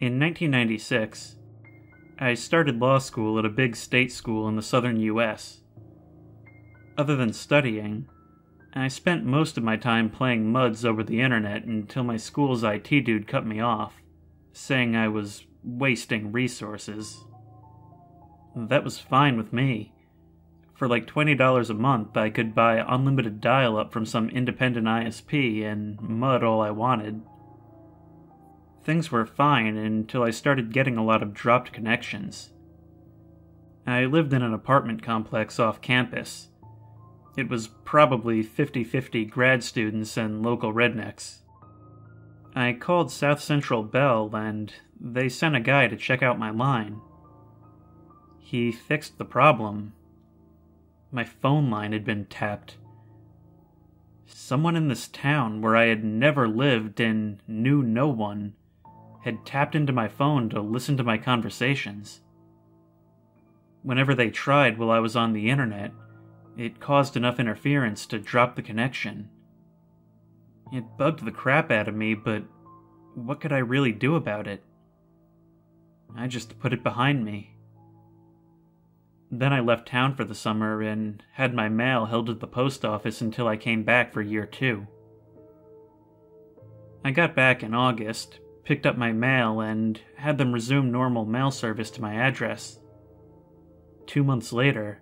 In 1996, I started law school at a big state school in the southern US. Other than studying, I spent most of my time playing MUDs over the internet until my school's IT dude cut me off, saying I was wasting resources. That was fine with me. For like $20 a month, I could buy unlimited dial up from some independent ISP and MUD all I wanted. Things were fine until I started getting a lot of dropped connections. I lived in an apartment complex off campus. It was probably 50 50 grad students and local rednecks. I called South Central Bell and they sent a guy to check out my line. He fixed the problem. My phone line had been tapped. Someone in this town where I had never lived and knew no one had tapped into my phone to listen to my conversations. Whenever they tried while I was on the internet, it caused enough interference to drop the connection. It bugged the crap out of me, but what could I really do about it? I just put it behind me. Then I left town for the summer and had my mail held at the post office until I came back for year two. I got back in August, picked up my mail, and had them resume normal mail service to my address. Two months later,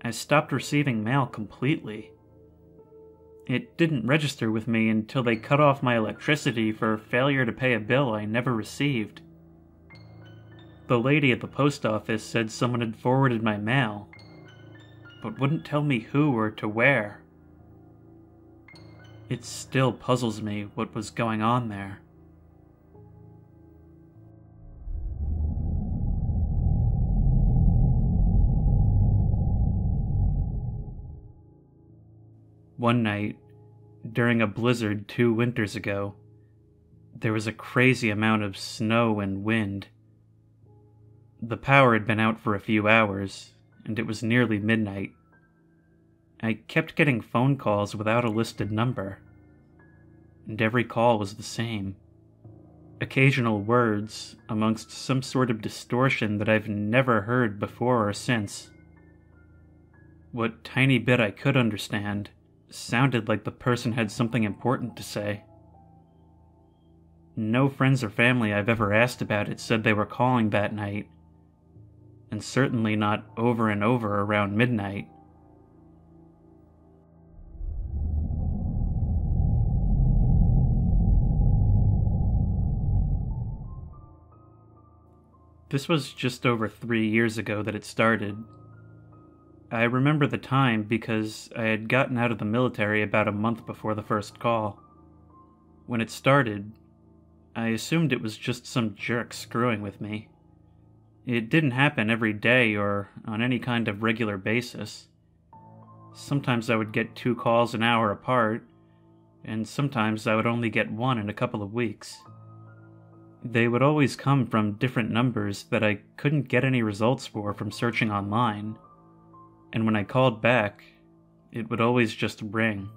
I stopped receiving mail completely. It didn't register with me until they cut off my electricity for failure to pay a bill I never received. The lady at the post office said someone had forwarded my mail, but wouldn't tell me who or to where. It still puzzles me what was going on there. One night, during a blizzard two winters ago, there was a crazy amount of snow and wind. The power had been out for a few hours, and it was nearly midnight. I kept getting phone calls without a listed number, and every call was the same. Occasional words, amongst some sort of distortion that I've never heard before or since. What tiny bit I could understand sounded like the person had something important to say. No friends or family I've ever asked about it said they were calling that night, and certainly not over and over around midnight. This was just over three years ago that it started. I remember the time because I had gotten out of the military about a month before the first call. When it started, I assumed it was just some jerk screwing with me. It didn't happen every day or on any kind of regular basis. Sometimes I would get two calls an hour apart, and sometimes I would only get one in a couple of weeks. They would always come from different numbers that I couldn't get any results for from searching online and when I called back, it would always just ring.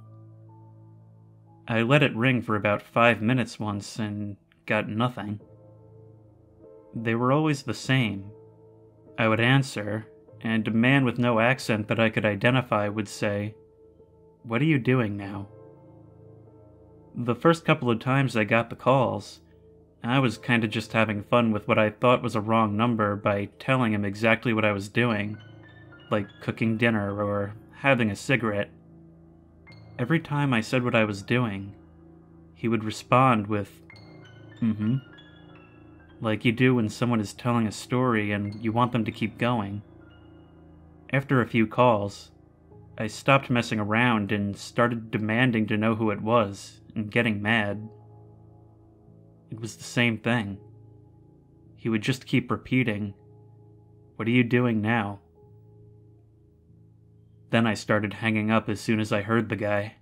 I let it ring for about five minutes once and got nothing. They were always the same. I would answer, and a man with no accent that I could identify would say, What are you doing now? The first couple of times I got the calls, I was kinda just having fun with what I thought was a wrong number by telling him exactly what I was doing like cooking dinner or having a cigarette. Every time I said what I was doing, he would respond with, mm hmm. Like you do when someone is telling a story and you want them to keep going. After a few calls, I stopped messing around and started demanding to know who it was and getting mad. It was the same thing. He would just keep repeating, What are you doing now? Then I started hanging up as soon as I heard the guy.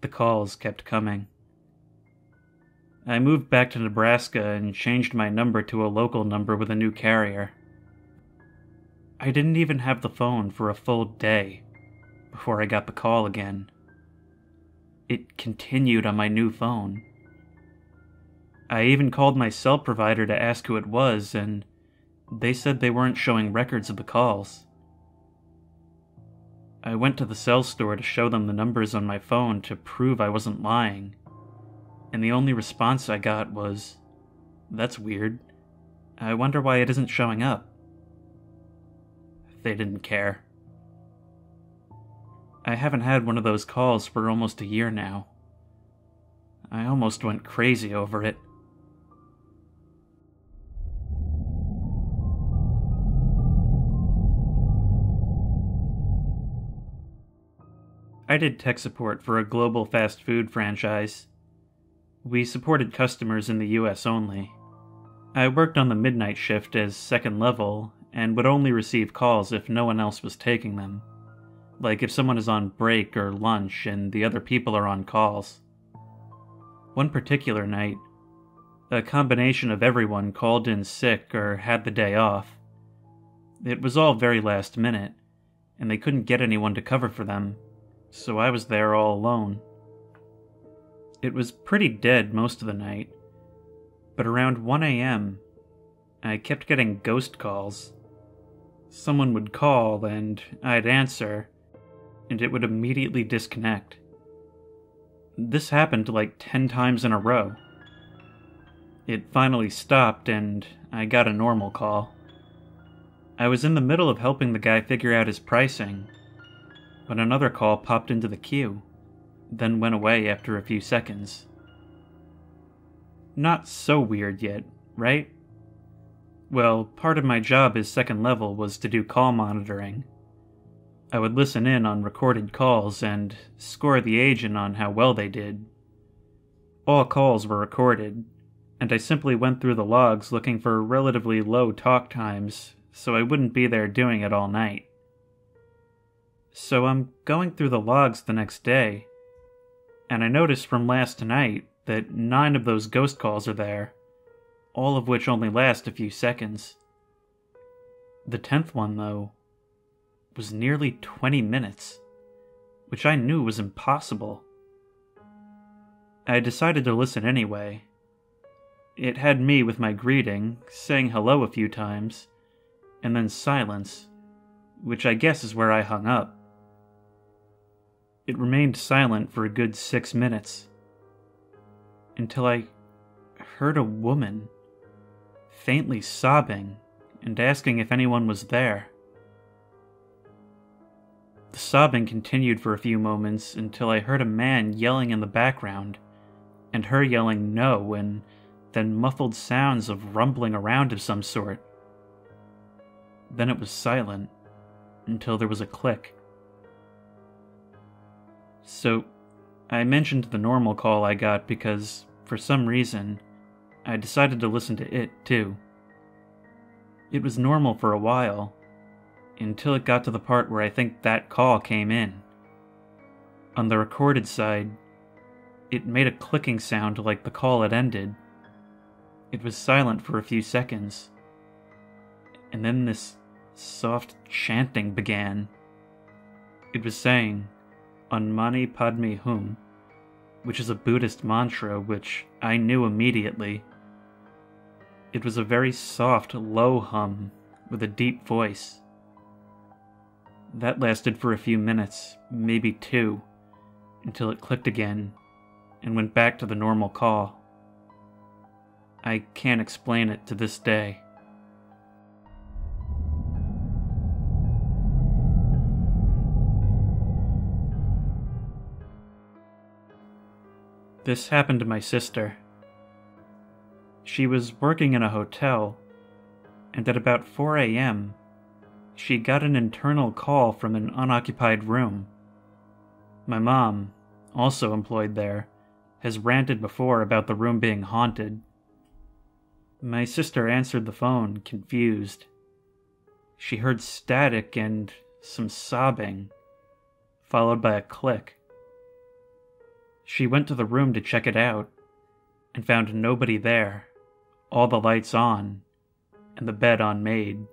The calls kept coming. I moved back to Nebraska and changed my number to a local number with a new carrier. I didn't even have the phone for a full day before I got the call again. It continued on my new phone. I even called my cell provider to ask who it was, and they said they weren't showing records of the calls. I went to the cell store to show them the numbers on my phone to prove I wasn't lying, and the only response I got was, That's weird. I wonder why it isn't showing up. They didn't care. I haven't had one of those calls for almost a year now. I almost went crazy over it. I did tech support for a global fast food franchise. We supported customers in the US only. I worked on the midnight shift as second level and would only receive calls if no one else was taking them. Like if someone is on break or lunch and the other people are on calls. One particular night, a combination of everyone called in sick or had the day off. It was all very last minute, and they couldn't get anyone to cover for them, so I was there all alone. It was pretty dead most of the night, but around 1 a.m., I kept getting ghost calls. Someone would call, and I'd answer, and it would immediately disconnect. This happened like 10 times in a row. It finally stopped, and I got a normal call. I was in the middle of helping the guy figure out his pricing when another call popped into the queue, then went away after a few seconds. Not so weird yet, right? Well, part of my job as second level was to do call monitoring. I would listen in on recorded calls and score the agent on how well they did. All calls were recorded, and I simply went through the logs looking for relatively low talk times so I wouldn't be there doing it all night. So I'm going through the logs the next day, and I noticed from last night that nine of those ghost calls are there, all of which only last a few seconds. The tenth one, though, was nearly 20 minutes, which I knew was impossible. I decided to listen anyway. It had me with my greeting, saying hello a few times, and then silence, which I guess is where I hung up. It remained silent for a good six minutes. Until I heard a woman faintly sobbing and asking if anyone was there. The sobbing continued for a few moments until I heard a man yelling in the background, and her yelling no, and then muffled sounds of rumbling around of some sort. Then it was silent until there was a click. So, I mentioned the normal call I got because, for some reason, I decided to listen to it too. It was normal for a while, until it got to the part where I think that call came in. On the recorded side, it made a clicking sound like the call had ended. It was silent for a few seconds. And then this soft chanting began. It was saying, Om Mani Padme Hum, which is a Buddhist mantra which I knew immediately. It was a very soft, low hum with a deep voice. That lasted for a few minutes, maybe two, until it clicked again and went back to the normal call. I can't explain it to this day. This happened to my sister. She was working in a hotel, and at about 4 a.m., she got an internal call from an unoccupied room. My mom, also employed there, has ranted before about the room being haunted. My sister answered the phone, confused. She heard static and some sobbing, followed by a click. She went to the room to check it out and found nobody there, all the lights on, and the bed unmade.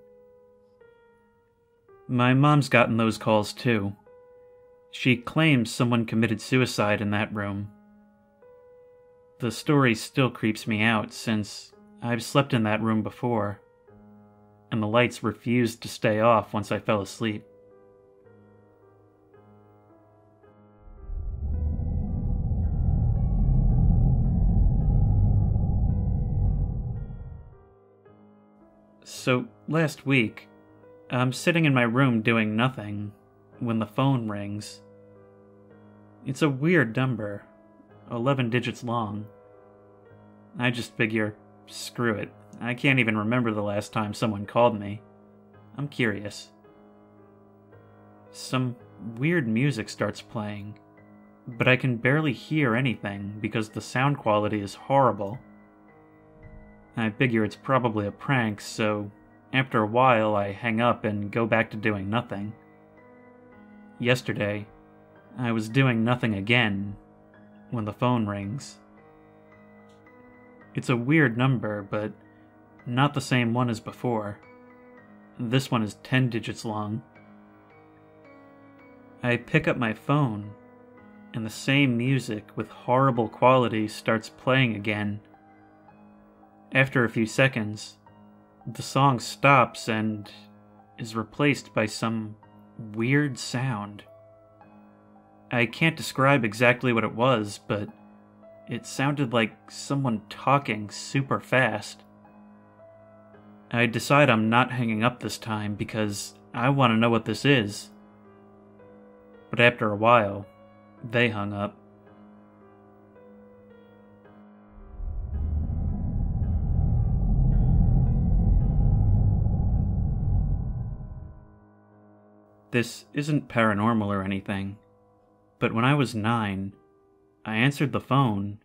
My mom's gotten those calls too. She claims someone committed suicide in that room. the story still creeps me out since I've slept in that room before, and the lights refused to stay off once I fell asleep. So, last week, I'm sitting in my room doing nothing when the phone rings. It's a weird number, 11 digits long. I just figure, screw it. I can't even remember the last time someone called me. I'm curious. Some weird music starts playing, but I can barely hear anything because the sound quality is horrible. I figure it's probably a prank, so after a while I hang up and go back to doing nothing. Yesterday, I was doing nothing again when the phone rings. It's a weird number, but not the same one as before. This one is 10 digits long. I pick up my phone, and the same music with horrible quality starts playing again. After a few seconds, the song stops and is replaced by some weird sound. I can't describe exactly what it was, but it sounded like someone talking super fast. I decide I'm not hanging up this time because I want to know what this is. But after a while, they hung up. This isn't paranormal or anything, but when I was nine, I answered the phone,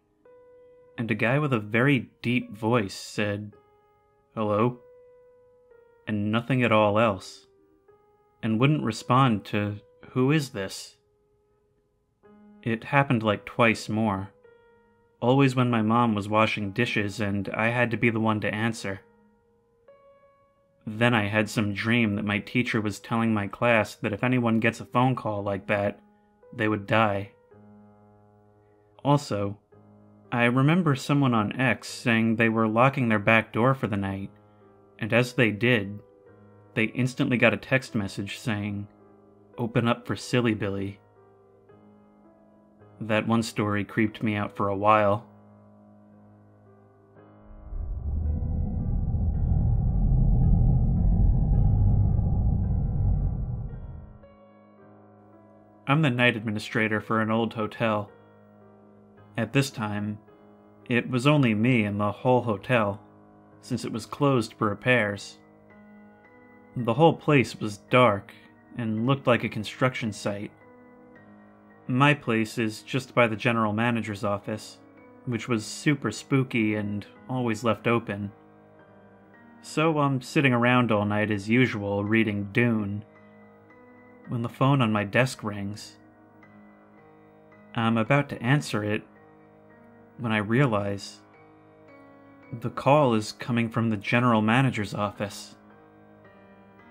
and a guy with a very deep voice said, Hello? And nothing at all else, and wouldn't respond to, Who is this? It happened like twice more, always when my mom was washing dishes and I had to be the one to answer. Then I had some dream that my teacher was telling my class that if anyone gets a phone call like that, they would die. Also, I remember someone on X saying they were locking their back door for the night, and as they did, they instantly got a text message saying, Open up for Silly Billy. That one story creeped me out for a while. I'm the night administrator for an old hotel. At this time, it was only me in the whole hotel, since it was closed for repairs. The whole place was dark and looked like a construction site. My place is just by the general manager's office, which was super spooky and always left open. So I'm sitting around all night as usual reading Dune when the phone on my desk rings. I'm about to answer it when I realize the call is coming from the general manager's office.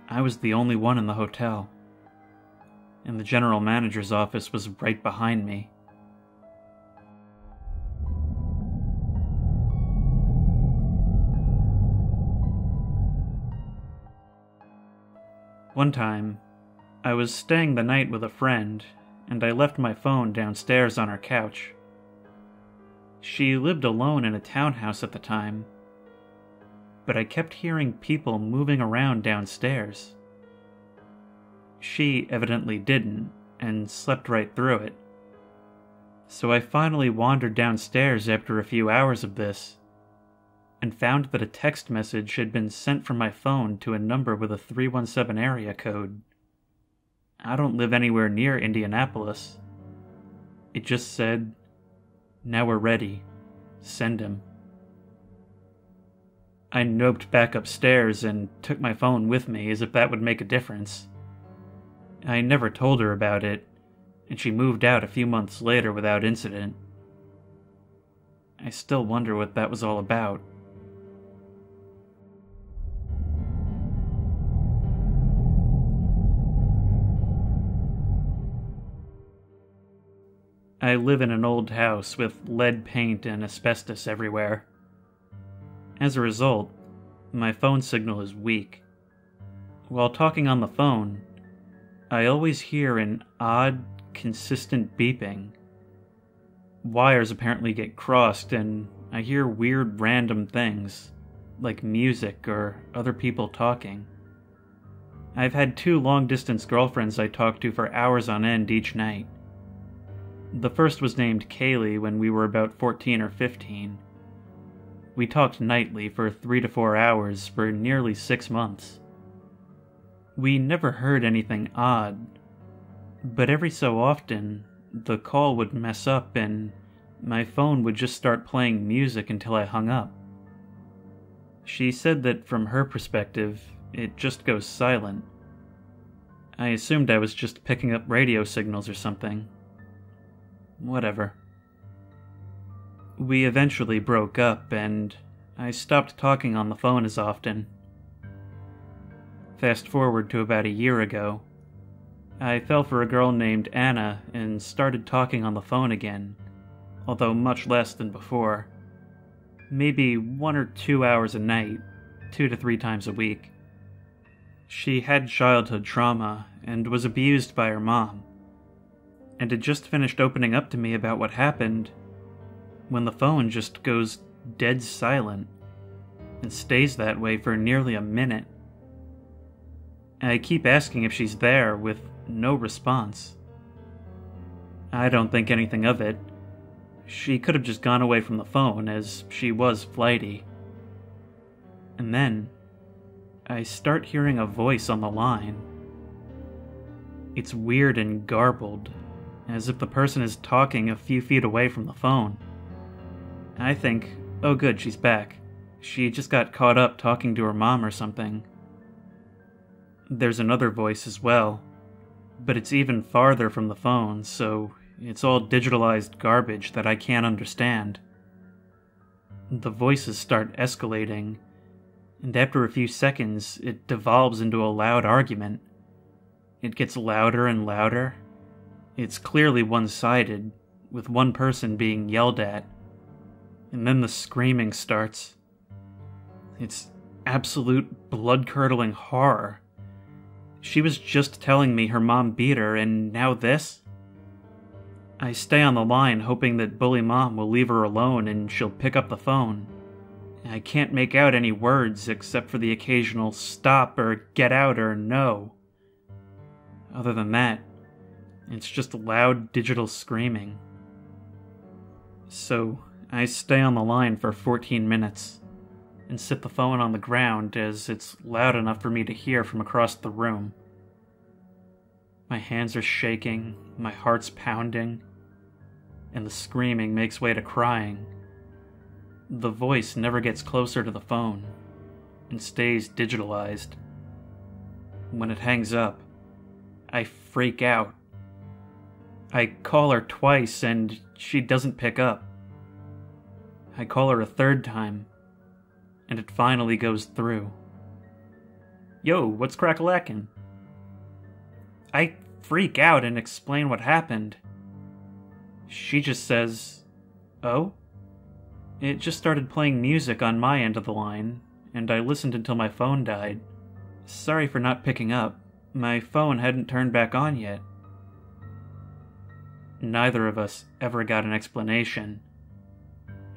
I was the only one in the hotel, and the general manager's office was right behind me. One time, I was staying the night with a friend, and I left my phone downstairs on her couch. She lived alone in a townhouse at the time, but I kept hearing people moving around downstairs. She evidently didn't, and slept right through it. So I finally wandered downstairs after a few hours of this and found that a text message had been sent from my phone to a number with a 317 area code. I don't live anywhere near Indianapolis. It just said, Now we're ready. Send him. I noped back upstairs and took my phone with me as if that would make a difference. I never told her about it, and she moved out a few months later without incident. I still wonder what that was all about. I live in an old house with lead paint and asbestos everywhere. As a result, my phone signal is weak. While talking on the phone, I always hear an odd, consistent beeping. Wires apparently get crossed, and I hear weird random things, like music or other people talking. I've had two long distance girlfriends I talk to for hours on end each night. The first was named Kaylee when we were about 14 or 15. We talked nightly for three to four hours for nearly six months. We never heard anything odd, but every so often, the call would mess up and my phone would just start playing music until I hung up. She said that from her perspective, it just goes silent. I assumed I was just picking up radio signals or something. Whatever. We eventually broke up, and I stopped talking on the phone as often. Fast forward to about a year ago. I fell for a girl named Anna and started talking on the phone again, although much less than before. Maybe one or two hours a night, two to three times a week. She had childhood trauma and was abused by her mom, and had just finished opening up to me about what happened when the phone just goes dead silent and stays that way for nearly a minute. I keep asking if she's there with no response. I don't think anything of it. She could have just gone away from the phone, as she was flighty. And then, I start hearing a voice on the line. It's weird and garbled, as if the person is talking a few feet away from the phone. I think, oh good, she's back. She just got caught up talking to her mom or something. There's another voice as well, but it's even farther from the phone, so it's all digitalized garbage that I can't understand. The voices start escalating, and after a few seconds, it devolves into a loud argument. It gets louder and louder. It's clearly one sided, with one person being yelled at. And then the screaming starts. It's absolute blood curdling horror. She was just telling me her mom beat her, and now this? I stay on the line hoping that Bully Mom will leave her alone and she'll pick up the phone. I can't make out any words except for the occasional stop or get out or no. Other than that, it's just loud digital screaming. So, I stay on the line for 14 minutes and sit the phone on the ground as it's loud enough for me to hear from across the room. My hands are shaking, my heart's pounding, and the screaming makes way to crying. The voice never gets closer to the phone and stays digitalized. When it hangs up, I freak out. I call her twice and she doesn't pick up. I call her a third time, and it finally goes through. Yo, what's crackalackin'? I freak out and explain what happened. She just says, Oh? It just started playing music on my end of the line, and I listened until my phone died. Sorry for not picking up. My phone hadn't turned back on yet. Neither of us ever got an explanation,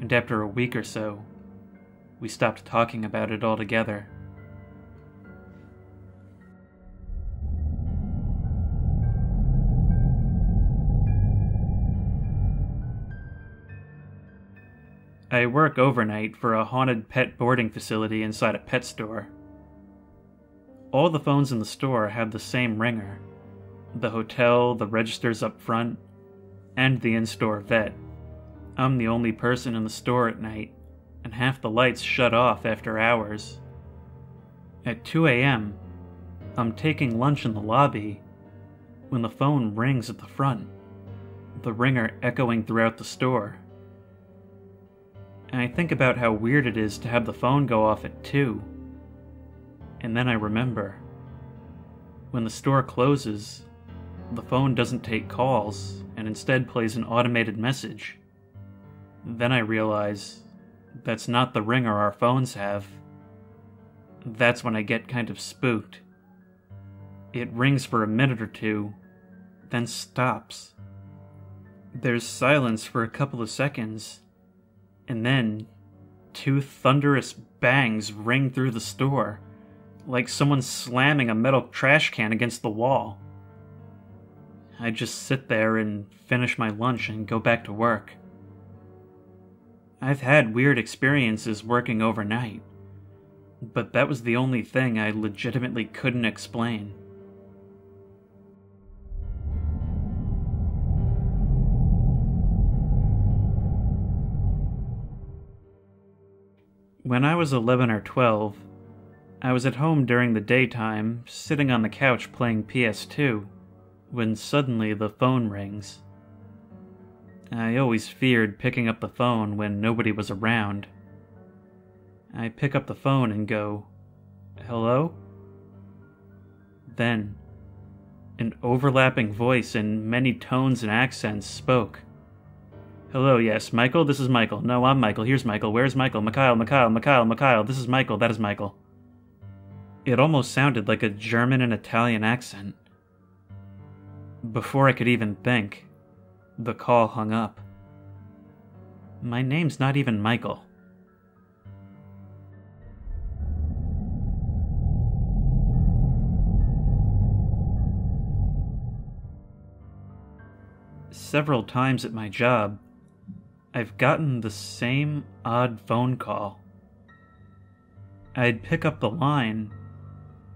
and after a week or so, we stopped talking about it altogether. I work overnight for a haunted pet boarding facility inside a pet store. All the phones in the store have the same ringer the hotel, the registers up front, and the in store vet. I'm the only person in the store at night, and half the lights shut off after hours. At 2 a.m., I'm taking lunch in the lobby when the phone rings at the front, the ringer echoing throughout the store. And I think about how weird it is to have the phone go off at 2. And then I remember. When the store closes, the phone doesn't take calls, and instead plays an automated message. Then I realize that's not the ringer our phones have. That's when I get kind of spooked. It rings for a minute or two, then stops. There's silence for a couple of seconds, and then two thunderous bangs ring through the store, like someone slamming a metal trash can against the wall. I just sit there and finish my lunch and go back to work. I've had weird experiences working overnight, but that was the only thing I legitimately couldn't explain. When I was 11 or 12, I was at home during the daytime, sitting on the couch playing PS2, when suddenly the phone rings. I always feared picking up the phone when nobody was around. I pick up the phone and go, Hello? Then, an overlapping voice in many tones and accents spoke. Hello, yes, Michael, this is Michael. No, I'm Michael. Here's Michael. Where's Michael? Mikhail, Mikhail, Mikhail, Mikhail. This is Michael. That is Michael. It almost sounded like a German and Italian accent. Before I could even think, the call hung up. My name's not even Michael. Several times at my job, I've gotten the same odd phone call. I'd pick up the line,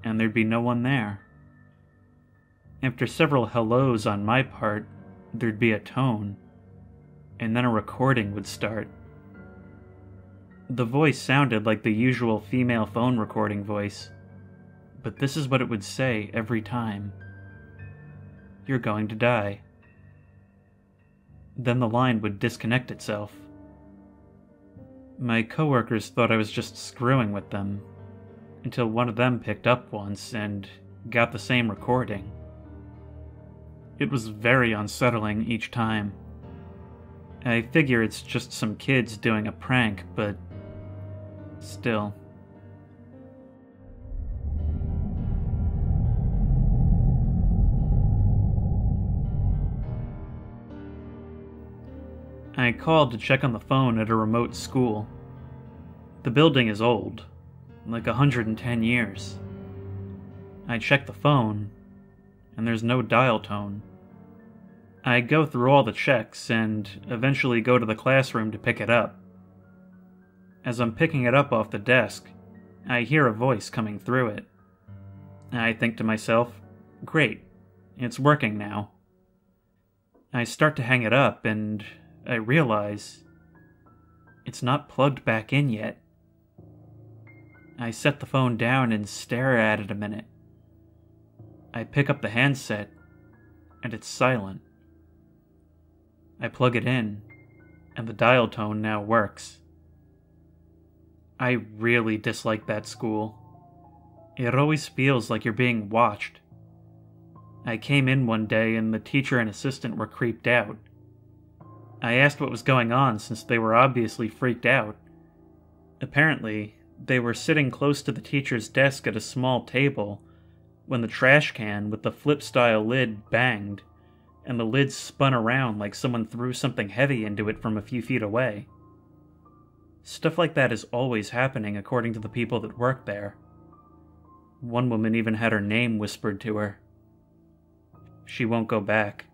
and there'd be no one there. After several hellos on my part, there'd be a tone, and then a recording would start. The voice sounded like the usual female phone recording voice, but this is what it would say every time You're going to die. Then the line would disconnect itself. My coworkers thought I was just screwing with them, until one of them picked up once and got the same recording. It was very unsettling each time. I figure it's just some kids doing a prank, but still. I called to check on the phone at a remote school. The building is old, like a 110 years. I check the phone, and there's no dial tone. I go through all the checks and eventually go to the classroom to pick it up. As I'm picking it up off the desk, I hear a voice coming through it. I think to myself, great, it's working now. I start to hang it up and I realize it's not plugged back in yet. I set the phone down and stare at it a minute. I pick up the handset, and it's silent. I plug it in, and the dial tone now works. I really dislike that school. It always feels like you're being watched. I came in one day and the teacher and assistant were creeped out. I asked what was going on since they were obviously freaked out. Apparently, they were sitting close to the teacher's desk at a small table when the trash can with the flip style lid banged and the lid spun around like someone threw something heavy into it from a few feet away. Stuff like that is always happening according to the people that work there. One woman even had her name whispered to her. She won't go back.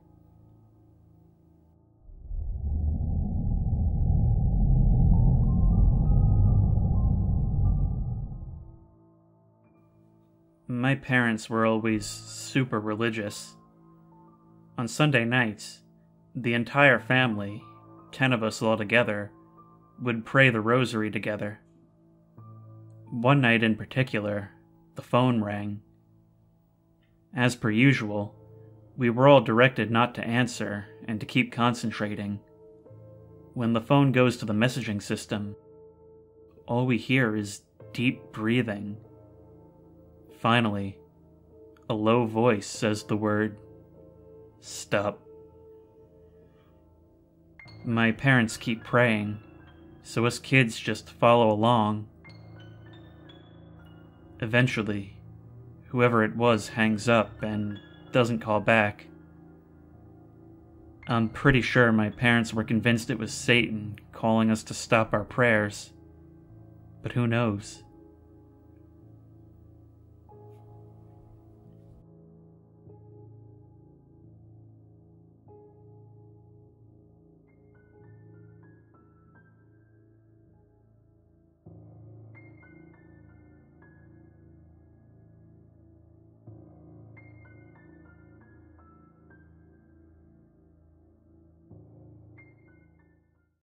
My parents were always super religious. On Sunday nights, the entire family, ten of us all together, would pray the rosary together. One night in particular, the phone rang. As per usual, we were all directed not to answer and to keep concentrating. When the phone goes to the messaging system, all we hear is deep breathing Finally, a low voice says the word, Stop. My parents keep praying, so us kids just follow along. Eventually, whoever it was hangs up and doesn't call back. I'm pretty sure my parents were convinced it was Satan calling us to stop our prayers. But who knows?